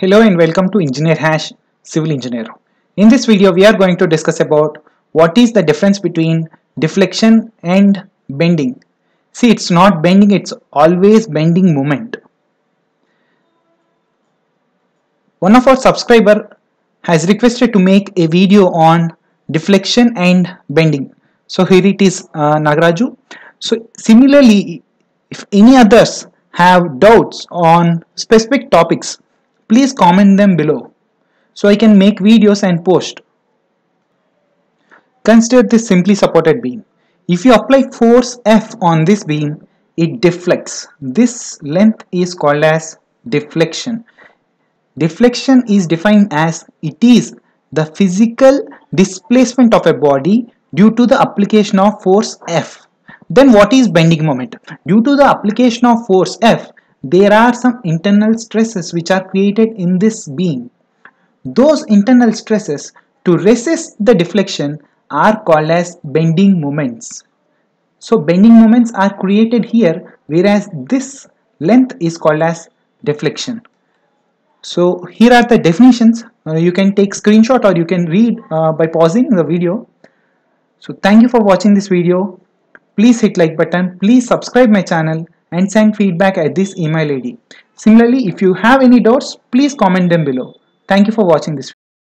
Hello and welcome to Engineer Hash Civil Engineer. In this video we are going to discuss about what is the difference between deflection and bending. See it's not bending it's always bending moment. One of our subscriber has requested to make a video on deflection and bending. So here it is uh, Nagaraju. So similarly if any others have doubts on specific topics please comment them below so I can make videos and post. Consider this simply supported beam. If you apply force F on this beam, it deflects. This length is called as deflection. Deflection is defined as it is the physical displacement of a body due to the application of force F. Then what is bending moment? Due to the application of force F, there are some internal stresses which are created in this beam. Those internal stresses to resist the deflection are called as bending moments. So bending moments are created here whereas this length is called as deflection. So here are the definitions. Uh, you can take screenshot or you can read uh, by pausing the video. So thank you for watching this video. Please hit like button. Please subscribe my channel and send feedback at this email id. Similarly, if you have any doubts, please comment them below. Thank you for watching this